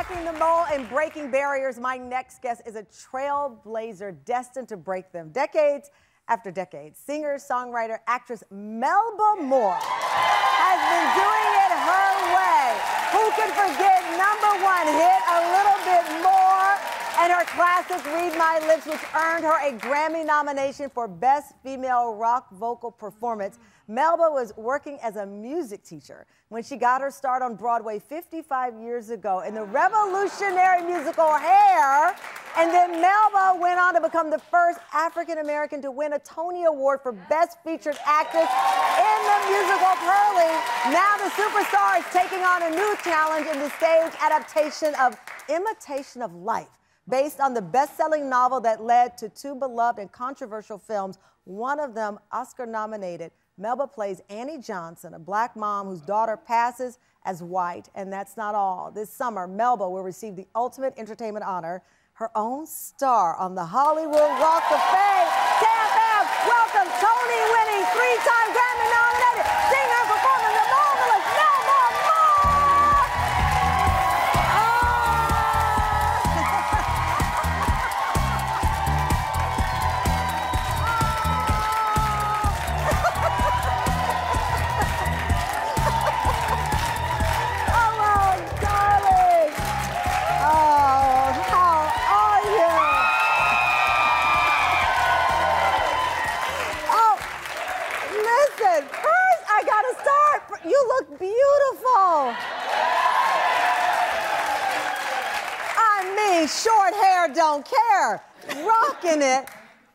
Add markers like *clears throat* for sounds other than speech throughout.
Cracking the mold and breaking barriers. My next guest is a trailblazer destined to break them. Decades after decades, singer, songwriter, actress Melba Moore has been doing it her way. Who can forget number one hit, A Little Bit More, and her classic Read My Lips, which earned her a Grammy nomination for Best Female Rock Vocal Performance. Melba was working as a music teacher when she got her start on Broadway 55 years ago in the revolutionary musical Hair. And then Melba went on to become the first African American to win a Tony Award for Best Featured Actress in the musical Purlie. Now the superstar is taking on a new challenge in the stage adaptation of Imitation of Life based on the best selling novel that led to two beloved and controversial films, one of them Oscar nominated. Melba plays Annie Johnson, a black mom whose daughter passes as white. And that's not all. This summer, Melba will receive the ultimate entertainment honor, her own star on the Hollywood Walk of Fame. Welcome Tony winning, three don't. Rocking it.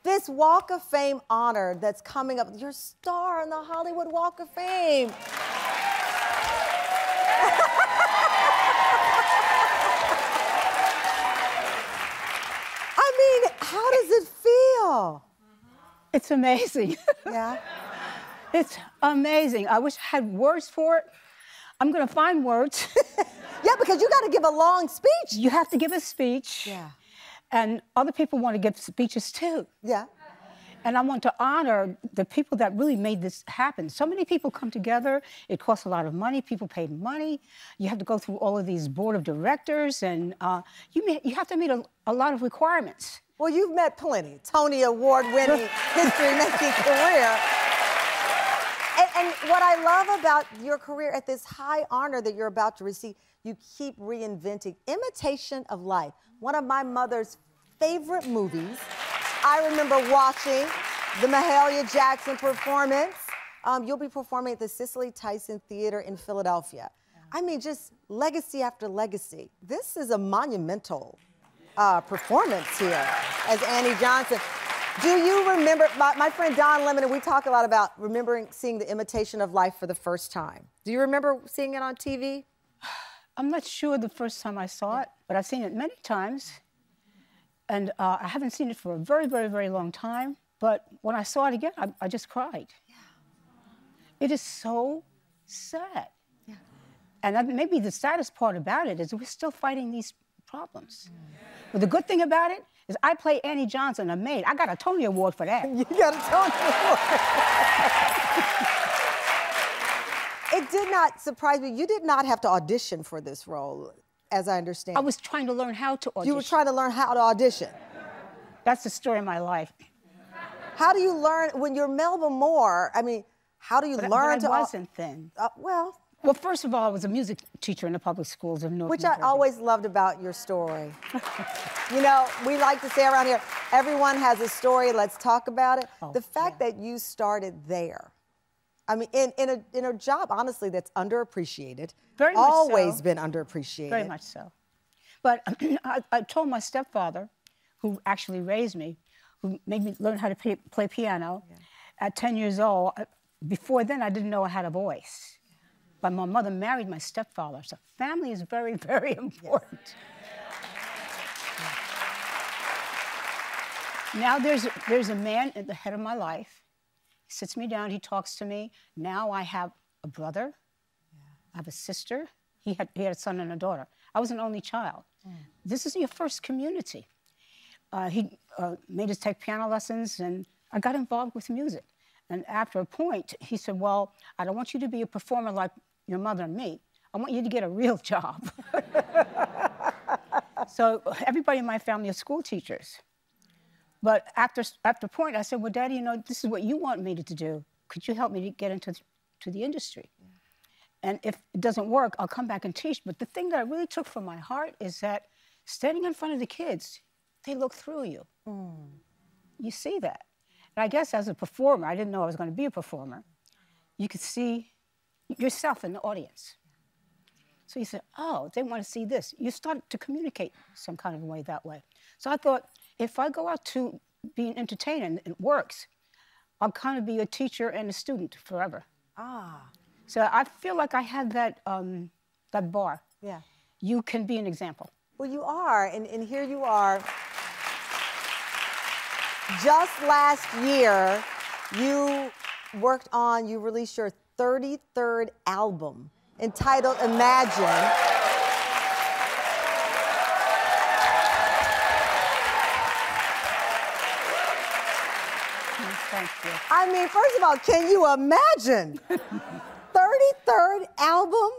This Walk of Fame honor that's coming up, your star on the Hollywood Walk of Fame. *laughs* I mean, how does it feel? It's amazing. *laughs* Yeah. It's amazing. I wish I had words for it. I'm going to find words. *laughs* yeah, because you got to give a long speech. You have to give a speech. Yeah. And other people want to give speeches too. Yeah. And I want to honor the people that really made this happen. So many people come together. It costs a lot of money. People paid money. You have to go through all of these board of directors, and uh, you, you have to meet a, a lot of requirements. Well, you've met plenty. Tony Award winning, *laughs* history making career. And, what I love about your career at this high honor that you're about to receive, you keep reinventing imitation of life. One of my mother's favorite movies. I remember watching the Mahalia Jackson performance. Um, you'll be performing at the Cicely Tyson Theater in Philadelphia. I mean, just legacy after legacy. This is a monumental uh, performance here as Annie Johnson. Do you remember, my, my, friend Don Lemon and we talk a lot about remembering seeing the imitation of life for the first time. Do you remember seeing it on TV? *sighs* I'm not sure the first time I saw it, but I've seen it many times. And uh, I haven't seen it for a very, very, very long time. But when I saw it again, I, I just cried. Yeah. It is so sad. Yeah. And that, maybe the saddest part about it is we're still fighting these problems. Mm. But the good thing about it is I play Annie Johnson, a maid. I got a Tony Award for that. *laughs* you got a Tony Award. *laughs* it did not surprise me. You did not have to audition for this role, as I understand. I was trying to learn how to audition. You were trying to learn how to audition. That's the story of my life. How do you learn when you're Melba Moore? I mean, how do you but, learn but I to? I wasn't then. Uh, well, well, first of all, I was a music teacher in the public schools of North Which I always loved about your story. you know, we like to say around here, everyone has a story, let's talk about it. Oh, the fact yeah. that you started there, I mean, in, in, a, in a job, honestly, that's underappreciated. Very Always so. been underappreciated. Very much so. But *clears throat* I, I, told my stepfather, who actually raised me, who made me learn how to play, play piano yeah. at 10 years old. Before then, I didn't know I had a voice. But my mother married my stepfather, so family is very, *laughs* very important. Now there's, there's a man at the head of my life. He sits me down, he talks to me. Now I have a brother. I have a sister. He had, he had a son and a daughter. I was an only child. Mm. This is your first community. Uh, he uh, made us take piano lessons, and I got involved with music. And after a point, he said, Well, I don't want you to be a performer like your mother and me. I want you to get a real job. *laughs* So everybody in my family is school teachers. But after, after a point, I said, well, Daddy, you know, this is what you want me to do. Could you help me to get into to the industry? And if it doesn't work, I'll come back and teach. But the thing that I really took from my heart is that standing in front of the kids, they look through you. Mm. You see that. And I guess as a performer, I didn't know I was going to be a performer. You could see yourself in the audience. So you said, oh, they want to see this. You start to communicate some kind of way that way. So I thought, if I go out to be an entertainer and it works, I'll kind of be a teacher and a student forever. Ah. So I feel like I had that, um, that bar. Yeah. You can be an example. Well, you are, and, and here you are. Just last year, you worked on, you released your 33rd album entitled Imagine. Thank you. I mean, first of all, can you imagine? *laughs* 33rd album?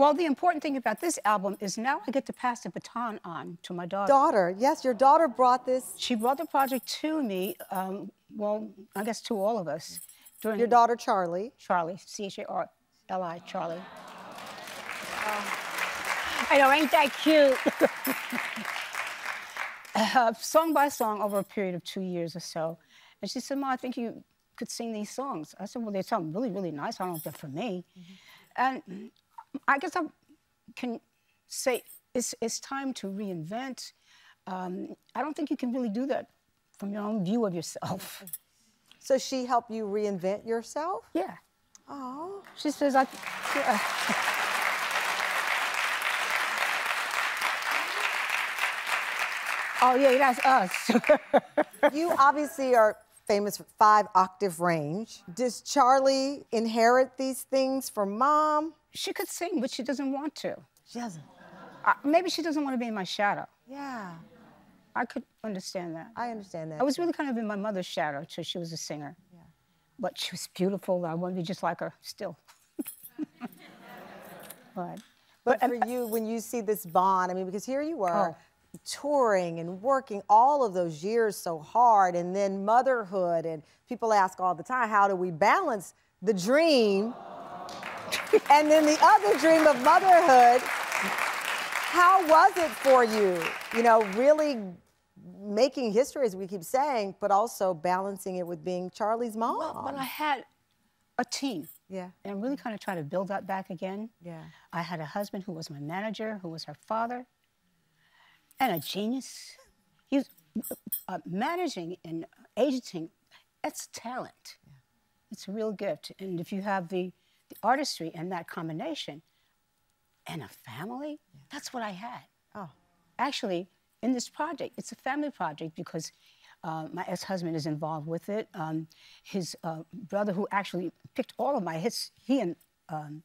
Well, the important thing about this album is now I get to pass the baton on to my daughter. Daughter, yes, your daughter brought this. She brought the project to me, um, well, I guess to all of us. During your daughter, Charlie. Charlie, C H A R L I, Charlie. I know, ain't that cute? *laughs* uh, song by song over a period of two years or so. And she said, Ma, I think you could sing these songs. I said, Well, they sound really, really nice. I don't know if they're for me. Mm-hmm. And I guess I can say it's, it's time to reinvent. Um, I don't think you can really do that from your own view of yourself. So she helped you reinvent yourself? Yeah. Oh. She says, I. Yeah. *laughs* Oh, yeah, that's us. *laughs* you obviously are famous five octave range. Does Charlie inherit these things from mom? She could sing, but she doesn't want to. She doesn't. Uh, maybe she doesn't want to be in my shadow. Yeah. I could understand that. I understand that. I was really kind of in my mother's shadow too. she was a singer. Yeah. But she was beautiful. I want to be just like her still. *laughs* but, but, but for you, when you see this bond, I mean, because here you are. Oh touring and working all of those years so hard and then motherhood and people ask all the time how do we balance the dream *laughs* and then the other dream of motherhood? How was it for you? You know really making history as we keep saying but also balancing it with being charlie's mom. well, but i had a team. Yeah. And i'm really kind of trying to build that back again. Yeah. I had a husband who was my manager who was her father and a genius. He's uh, managing and agenting. That's talent. Yeah. It's a real gift. And if you have the, the artistry and that combination and a family, yeah. that's what I had. Oh. Actually, in this project, it's a family project because uh, my ex-husband is involved with it. Um, his uh, brother, who actually picked all of my hits, he and um,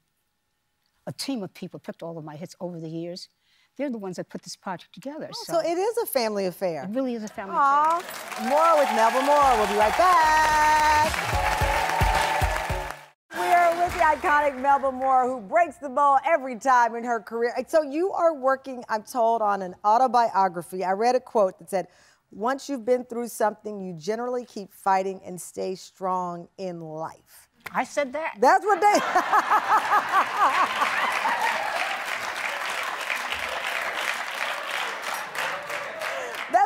a team of people picked all of my hits over the years. They're the ones that put this project together. Oh, so. so. it is a family affair. It really is a family Aww. affair. More with Melba Moore. We'll be right back. We are with the iconic Melba Moore, who breaks the mold every time in her career. So you are working, I'm told, on an autobiography. I read a quote that said, once you've been through something, you generally keep fighting and stay strong in life. I said that. That's what they. *laughs*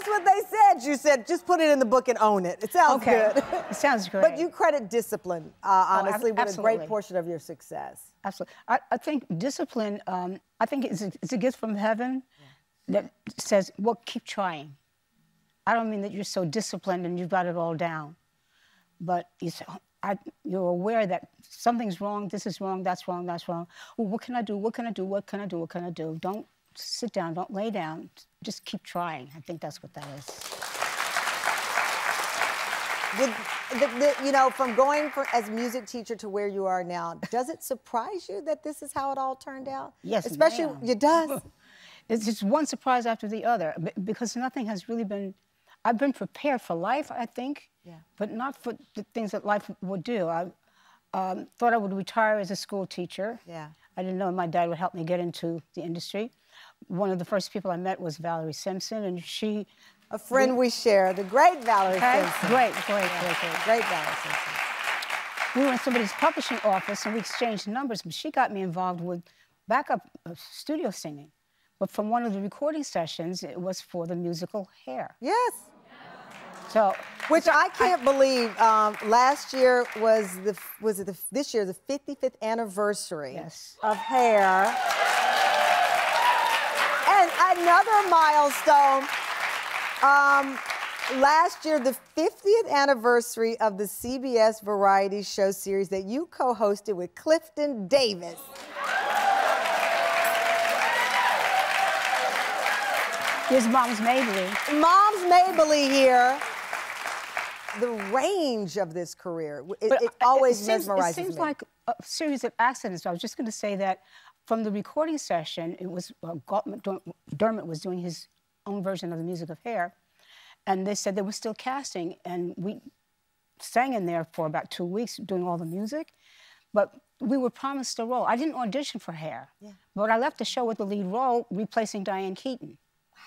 what they said. You said just put it in the book and own it. It sounds okay. good. It sounds *laughs* great. But you credit discipline, uh, oh, honestly, oh, with a great portion of your success. Absolutely. I, I think discipline, um, I think it's a, it's a, gift from heaven yeah. that says, well, keep trying. I don't mean that you're so disciplined and you've got it all down. But you say, I, you're aware that something's wrong, this is wrong, that's wrong, that's wrong. Well, what can I do? What can I do? What can I do? What can I do? Don't sit down, don't lay down, just keep trying. I think that's what that is. Did, the, the, you know, from going for, as music teacher to where you are now, does it surprise you that this is how it all turned out? Yes, especially it does. It's just one surprise after the other because nothing has really been. I've been prepared for life, I think, yeah. but not for the things that life would do. I um, thought I would retire as a school teacher. Yeah. I didn't know my dad would help me get into the industry. One of the first people I met was Valerie Simpson, and she. A friend we, we share, the great Valerie okay? Simpson. Great, great, yeah. great, great. Great Valerie Simpson. We were in somebody's publishing office and we exchanged numbers, but she got me involved with backup uh, studio singing. But from one of the recording sessions, it was for the musical Hair. Yes. So, which I can't I, believe. Um, last year was the was it the, this year the 55th anniversary yes. of Hair, another milestone. Um, last year, the 50th anniversary of the CBS variety show series that you co-hosted with Clifton Davis. Here's Moms Mabley. Moms Mabley here the range of this career. It, it always it seems, mesmerizes me. It seems me. like a series of accidents. I was just going to say that from the recording session, it was uh, Dermot was doing his own version of the music of Hair, and they said they were still casting, and we sang in there for about two weeks doing all the music, but we were promised a role. I didn't audition for Hair, yeah. but I left the show with the lead role, replacing Diane Keaton. Wow.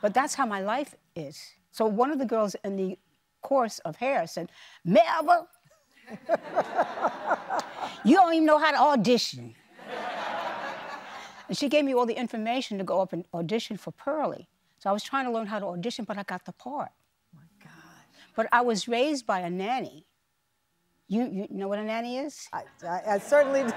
But that's how my life is. So one of the girls in the course of hair said, Melba, *laughs* you don't even know how to audition. And she gave me all the information to go up and audition for Purlie. So I was trying to learn how to audition, but I got the part. Oh my God. But I was raised by a nanny. You, you know what a nanny is? I, I, I certainly do. *laughs*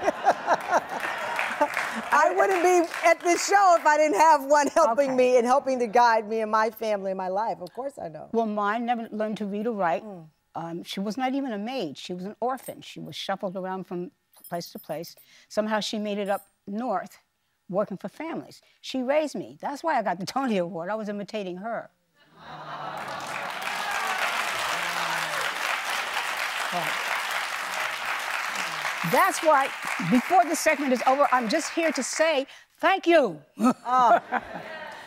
I wouldn't be at this show if I didn't have one helping okay. me and helping to guide me and my family and my life. Of course I know. Well, mine never learned to read or write. Mm. Um, she was not even a maid. She was an orphan. She was shuffled around from place to place. Somehow she made it up north working for families. She raised me. That's why I got the Tony Award. I was imitating her. That's why, before the segment is over, I'm just here to say thank you. Oh. *laughs*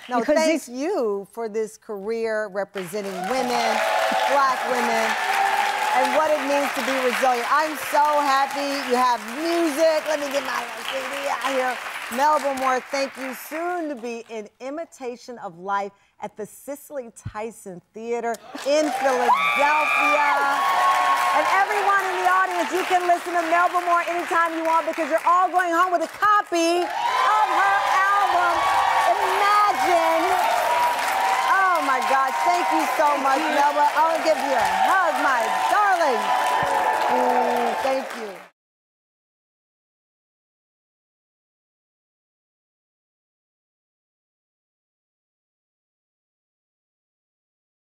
No, because thank these... you for this career representing women, black women, and what it means to be resilient. I'm so happy you have music. Let me get my CD out here. Melba Moore, thank you. Soon to be in Imitation of Life at the Cicely Tyson Theater in Philadelphia. And everyone in the audience, you can listen to Melba Moore anytime you want because you're all going home with a copy of her album, Imagine. Oh my gosh, thank you so much, Melba. I'll give you a hug, my darling. Mm, thank you.